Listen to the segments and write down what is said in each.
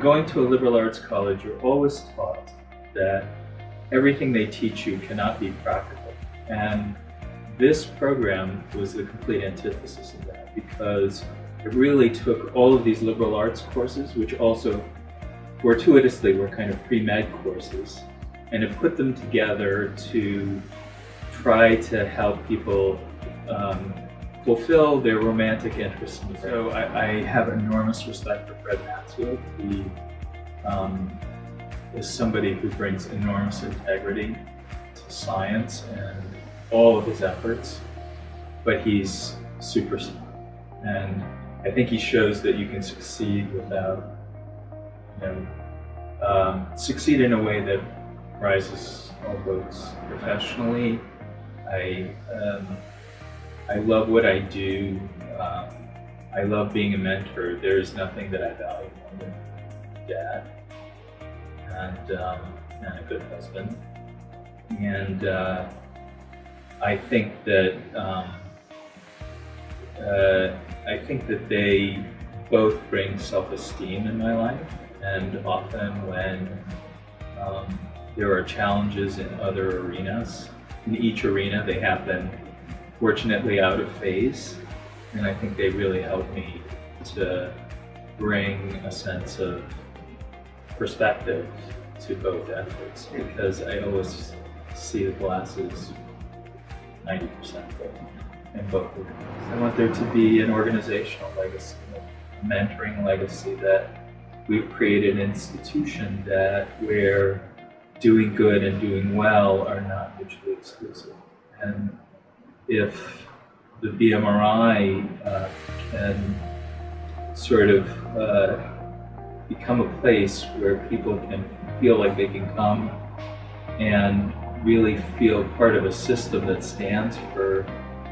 going to a liberal arts college, you're always taught that everything they teach you cannot be practical. And this program was the complete antithesis of that because it really took all of these liberal arts courses, which also fortuitously were kind of pre-med courses, and it put them together to try to help people um, fulfill their romantic interests. So I, I, have enormous respect for Fred Mansfield. He um, is somebody who brings enormous integrity to science and all of his efforts, but he's super smart. And I think he shows that you can succeed without, you know, um, succeed in a way that rises all boats professionally. I um, I love what I do. Um, I love being a mentor. There is nothing that I value more than dad and, um, and a good husband. And uh, I think that um, uh, I think that they both bring self-esteem in my life, and often when um, there are challenges in other arenas, in each arena they happen fortunately out of phase, and I think they really helped me to bring a sense of perspective to both efforts because I always see the glasses 90% full in both of them. I want there to be an organizational legacy, a mentoring legacy that we've created an institution that where doing good and doing well are not mutually exclusive. And if the BMRI uh, can sort of uh, become a place where people can feel like they can come and really feel part of a system that stands for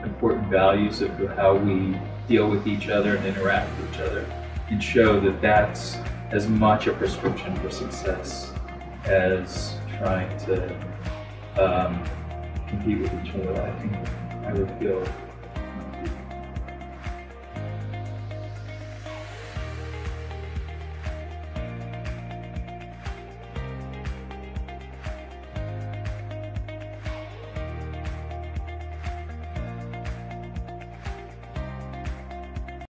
important values of how we deal with each other and interact with each other and show that that's as much a prescription for success as trying to um, compete with each other. I think I would feel